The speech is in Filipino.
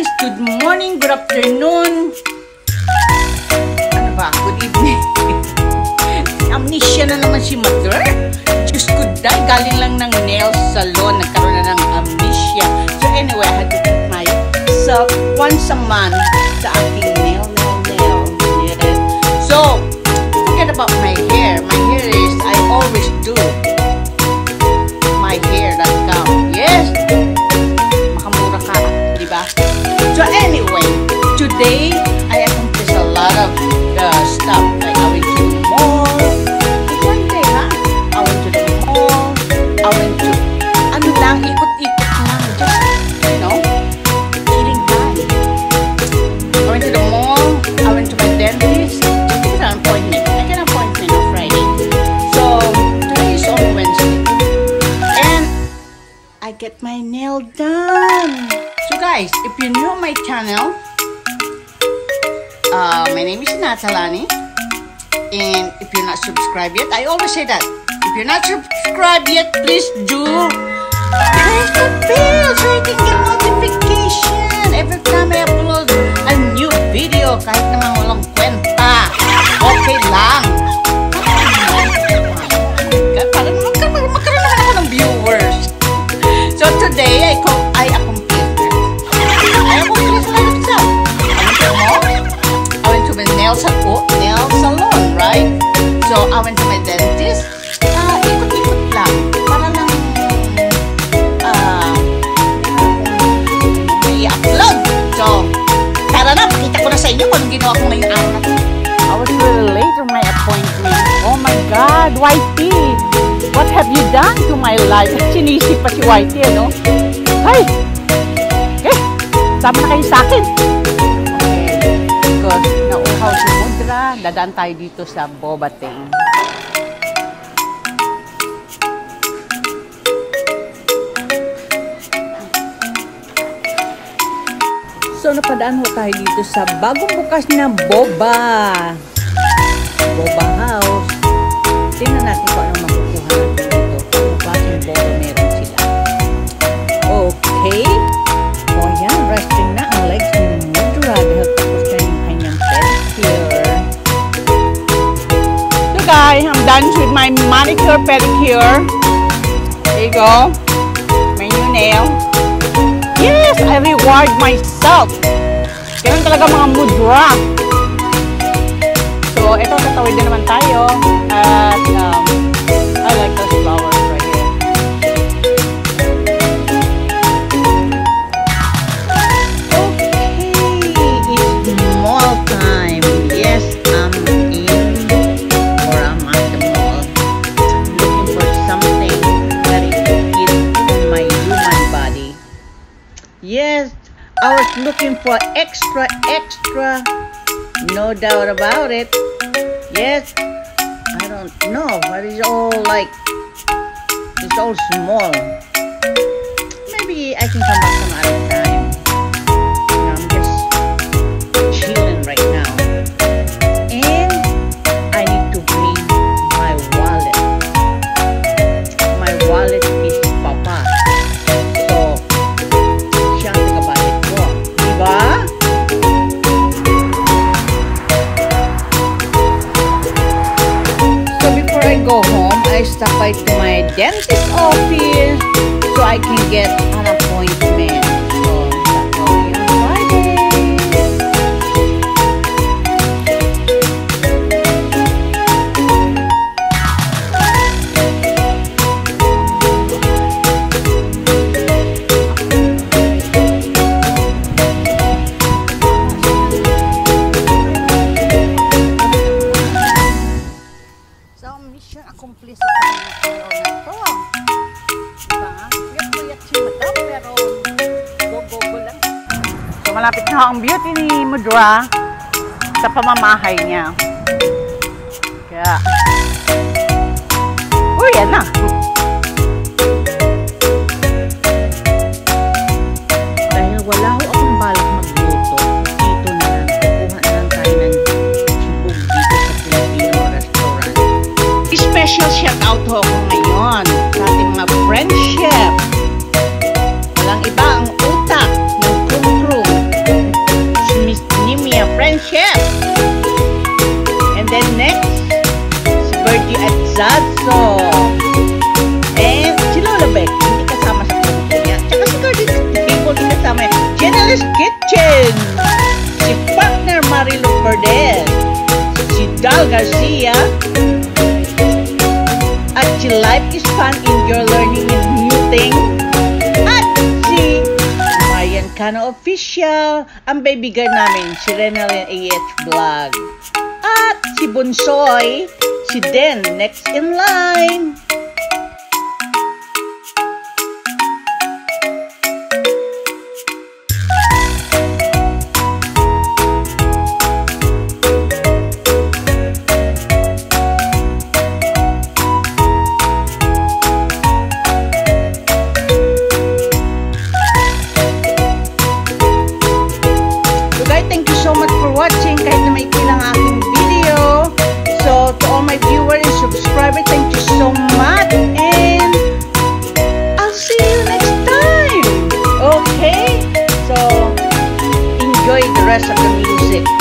guys! Good morning, good afternoon. Ano ba? Good evening. Amnesia na naman si Mother. Diyos ko dahil galing lang ng nail salon. Nagkaroon na ng amnesia. So anyway, I had to treat myself once a month sa aking get my nail done. So guys, if you're new on my channel, uh, my name is Natalani. And if you're not subscribed yet, I always say that. If you're not subscribed yet, please do press the bell so you can get notification every time I upload anong ginawa ko ngayong araw. I was really late on my appointment. Oh my God, Whitey! What have you done to my life? Sinisip pa si Whitey, ano? Ay! Okay, sama na kayo sa akin. Okay, because nauuhaw si Mudra, dadaan tayo dito sa Bobateng. So, napadaan ho tayo dito sa bagong bukas na Boba. Boba House. Tingnan natin kung anong makukuha natin dito. Kung klaseng boba meron sila. Okay. O yan, resting na ang legs ni Mudra dahil tapos na yung kanyang pedicure. So guys, I'm done with my manicure pedicure. There you go. My new nail. I reward myself. Ganun talaga mga mudra. So, ito, tatawid din naman tayo. At, um, I like those I was looking for extra, extra. No doubt about it. Yes, I don't know, but it's all like, it's all small. Maybe I can to my dentist office so I can get an appointment. Araw na to. Diba? Puyat-puyat si madam, pero go-go-go lang. So, malapit na ang beauty ni Mudra sa pamamahay niya. Kaya, uy, yan na. Garcia. At si Life is Fun in Your Learning a New Thing. At si Marian Cano Official. Ang baby girl namin, si Renalyn AH Vlog. At si Bunsoy, si Den, next in line. Watching kahit na maikli lang aking video. So to all my viewers and subscribers, thank you so much and I'll see you next time. Okay? So enjoy the rest of the music.